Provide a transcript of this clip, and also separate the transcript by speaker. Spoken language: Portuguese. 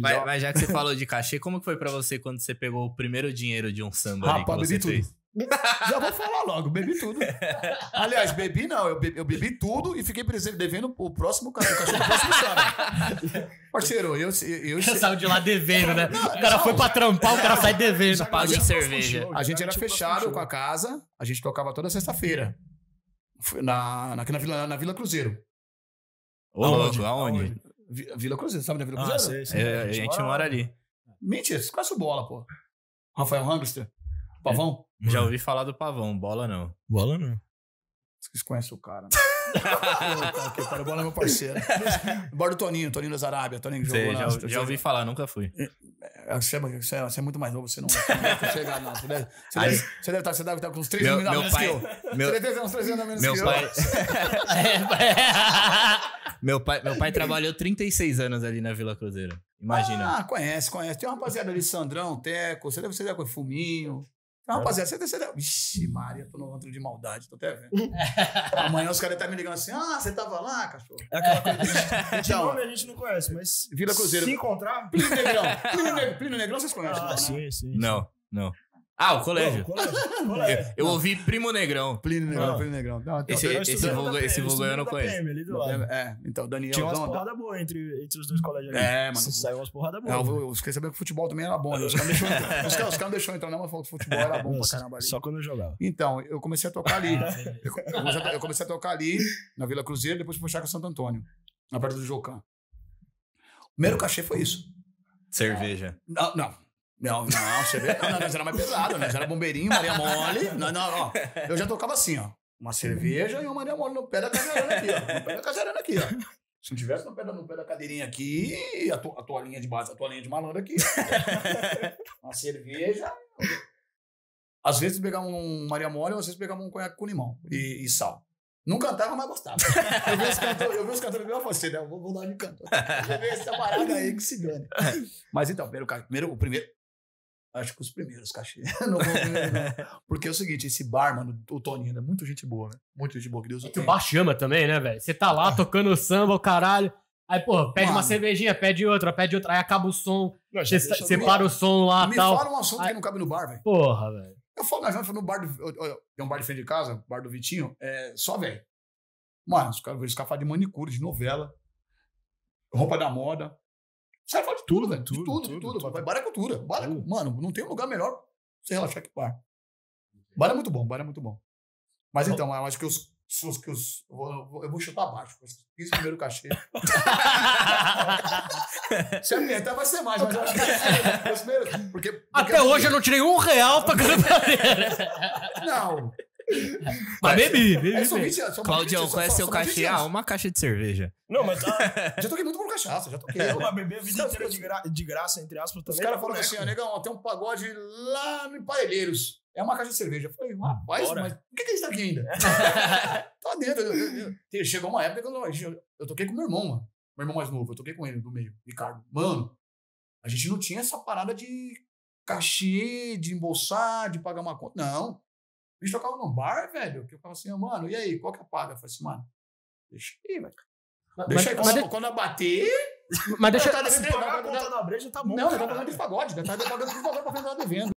Speaker 1: Mas, mas já que você falou de cachê, como que foi pra você quando você pegou o primeiro dinheiro de um samba ali que
Speaker 2: Rapaz,
Speaker 1: você
Speaker 2: bebi tudo.
Speaker 1: fez?
Speaker 2: Já vou falar logo, bebi tudo. Aliás, bebi não, eu bebi, eu bebi tudo e fiquei presente devendo o próximo cachorro, o cachorro do próximo samba. Parceiro, eu, eu, eu,
Speaker 3: Saiu de lá devendo, né? O cara foi pra trampar, o cara sai devendo.
Speaker 1: Paga em cerveja.
Speaker 2: a gente era fechado com a casa, a gente tocava toda sexta-feira. Na, na, aqui na Vila, na Vila Cruzeiro.
Speaker 1: Ô, louco, aonde?
Speaker 2: Vi- Vila Cruzeiro, sabe da Vila
Speaker 4: Ah,
Speaker 2: Cruzeiro?
Speaker 4: sei, sei.
Speaker 1: É, a gente mora ali.
Speaker 2: Mentira, você conhece o Bola, pô. Rafael Hangster, Pavão.
Speaker 1: Já ouvi falar do pavão, bola não.
Speaker 4: Bola não.
Speaker 2: Vocês conhecem o cara. Que para, o Bola é meu parceiro. Bar do Toninho, Toninho das Arábia, Toninho que
Speaker 1: Sei,
Speaker 2: jogou
Speaker 1: já,
Speaker 2: na-
Speaker 1: ouvi- já ouvi falar, nunca fui.
Speaker 2: É, Você é, você é- você é muito mais novo, você não, você não deve ter chegado, não. Você deve, você deve, você deve estar, você deve estar com uns 3
Speaker 1: Meu,
Speaker 2: anos a
Speaker 1: meu
Speaker 2: menos que
Speaker 1: pai,
Speaker 2: eu.
Speaker 1: meu,
Speaker 2: Você deve ter uns 3 anos a menos
Speaker 1: meu
Speaker 2: que
Speaker 1: pai,
Speaker 3: É,
Speaker 1: meu pai, meu pai trabalhou 36 anos ali na Vila Cruzeiro. Imagina.
Speaker 2: Ah, conhece, conhece. Tem uma rapaziada ali, Sandrão, Teco, você deve ser com Fuminho. Tem uma rapaziada, você deve ser. Vixe, Maria, tô no antro de maldade, tô até vendo. Amanhã os caras estão me ligando assim: ah, você tava lá, cachorro?
Speaker 4: É aquela coisa. De
Speaker 2: Então,
Speaker 4: nome a gente não conhece, mas.
Speaker 2: Vila Cruzeiro.
Speaker 4: Se encontrar.
Speaker 2: Plínio Negrão. Plínio, Neg- Plínio Negrão vocês conhecem,
Speaker 4: Ah,
Speaker 2: não, né?
Speaker 4: sim, sim.
Speaker 1: não, não. Ah, o colégio.
Speaker 4: Não, colégio.
Speaker 1: Eu,
Speaker 4: colégio.
Speaker 1: eu ouvi Primo Negrão.
Speaker 2: Plínio Negrão. Plínio Negrão. Não, então,
Speaker 1: Esse-
Speaker 4: Eu
Speaker 1: esse
Speaker 4: estudei
Speaker 1: vulgo- esse eu não conheço.
Speaker 4: PM ali do lado.
Speaker 2: É, então, Daniel.
Speaker 4: Tinha umas porradas boas entre, entre os dois colégios ali.
Speaker 2: É, mano.
Speaker 4: Saiu umas porradas
Speaker 2: eu,
Speaker 4: boas.
Speaker 2: eu, eu fiquei sabendo que o futebol também era bom. né? Os caras não deixaram entrar. Não deixaram entrar, não, mas falou que o futebol era bom pra caramba ali.
Speaker 4: Só quando eu jogava.
Speaker 2: Então, eu comecei a tocar ali. Eu comecei a, eu comecei a tocar ali, na Vila Cruzeiro, depois fui puxar com Santo Antônio, na parte do Jocan. O primeiro cachê foi isso.
Speaker 1: Cerveja.
Speaker 2: Não, não. Não, não, você vê? Não, nós era mais pesado, nós era bombeirinho, Maria Mole. Não, não, ó. Eu já tocava assim, ó. Uma cerveja e uma Maria Mole no pé da cadeirana aqui, ó. No pé da cadeirana aqui, ó. Se não tivesse no pé da, no pé da cadeirinha aqui, a, to, a toalhinha de base, a toalhinha de malandro aqui. Uma cerveja. Às vezes pegava um Maria Mole, às vezes pegava um conhaque com limão e, e sal. Não cantava, mas gostava. Eu vi os cantores, eu vi os cantores, eu falei né? Vou, vou dar de canto. Eu vi essa parada aí que se dane. Mas então, primeiro, primeiro, o primeiro. Acho que os primeiros cachê. Não vou não. Porque é o seguinte, esse bar, mano, o Toninho, é muito gente boa, né? Muito gente boa, que Deus o
Speaker 3: É que o bar chama também, né, velho? Você tá lá tocando samba, o caralho. Aí, pô, pede uma
Speaker 2: Mano.
Speaker 3: cervejinha, pede outra, pede outra. Aí acaba o som, você separa o som lá
Speaker 2: Me
Speaker 3: e tal.
Speaker 2: fala um assunto que não cabe no bar, velho.
Speaker 3: Porra, velho.
Speaker 2: Eu falo, nós vamos no bar do. Tem um bar de frente de casa, bar do Vitinho, é só velho. Mano, os caras ficam falando de manicure, de novela, roupa da moda. Os caras falam de tudo, velho. De
Speaker 4: tudo,
Speaker 2: tudo, de
Speaker 4: tudo,
Speaker 2: tudo.
Speaker 4: tudo.
Speaker 2: Vai- Bar é cultura. Bar é-
Speaker 4: Tudo.
Speaker 2: Mano, não tem um lugar melhor pra você relaxar que bar. Bar é muito bom, bar é muito bom. Mas então, eu acho que os. os, que os eu, vou, chutar abaixo. Fiz o primeiro cachê. Se aumentar, vai ser mais, mas eu acho que é, os primeiros, porque, porque
Speaker 3: Até hoje eu não tirei um real tocando pradeira.
Speaker 2: Não.
Speaker 3: Mas bebi, bebi.
Speaker 2: É, são
Speaker 3: bebi.
Speaker 2: 20 anos. são
Speaker 1: Claudião,
Speaker 2: 20,
Speaker 1: qual é seu
Speaker 2: são 20
Speaker 1: cachê? Ah, uma caixa de cerveja.
Speaker 4: Não, mas ah,
Speaker 2: Já toquei muito por cachaça, já toquei.
Speaker 4: eu uma bebê a vida inteira de, gra- de graça, entre aspas,
Speaker 2: Os caras
Speaker 4: tá
Speaker 2: falam
Speaker 4: boneco.
Speaker 2: assim, ó, negão, tem um pagode lá no Parelheiros. É uma caixa de cerveja. Eu falei, rapaz,
Speaker 4: Bora.
Speaker 2: mas por que, que isso tá aqui ainda? tá dentro. Eu- eu- eu- Chegou uma época que eu, eu, eu toquei com meu irmão, mano. Meu irmão mais novo, eu toquei com ele do meio, Ricardo. Mano, a gente não tinha essa parada de cachê, de embolsar, de pagar uma conta. Não. A gente tocava num bar, velho, que eu falava assim, mano, e aí, qual que é a paga? Eu falei assim, mano, deixa aí, velho. Deixa aí,
Speaker 3: mas,
Speaker 2: quando,
Speaker 3: mas,
Speaker 2: quando eu bater,
Speaker 3: mas deixa,
Speaker 2: tá devendo-
Speaker 4: pagar a conta da breja, tá bom.
Speaker 2: não, eu
Speaker 4: cara.
Speaker 2: tava pagando de pagode, né? Tava pagando de pagode pra frente, tava devendo.